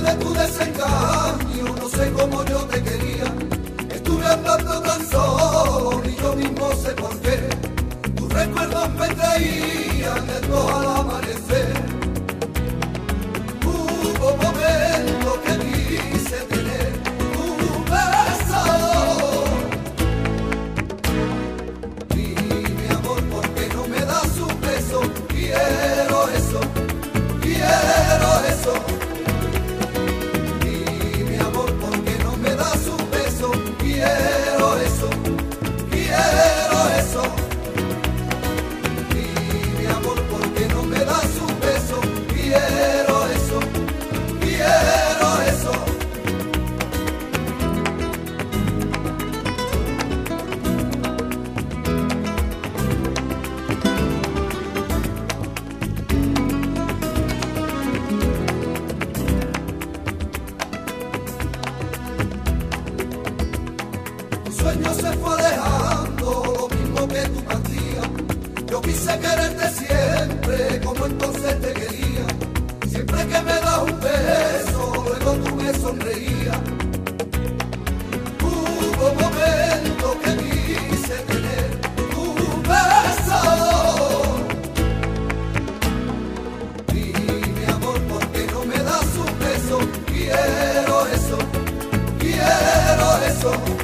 de tu desengaño, no sé cómo yo te quería, estuve andando tan solo. sueño se fue alejando, lo mismo que tu partida. Yo quise quererte siempre, como entonces te quería. Siempre que me das un beso, luego tú me sonreías. Hubo momentos que quise tener tu beso. Dime amor, ¿por qué no me das un beso? Quiero eso, quiero eso.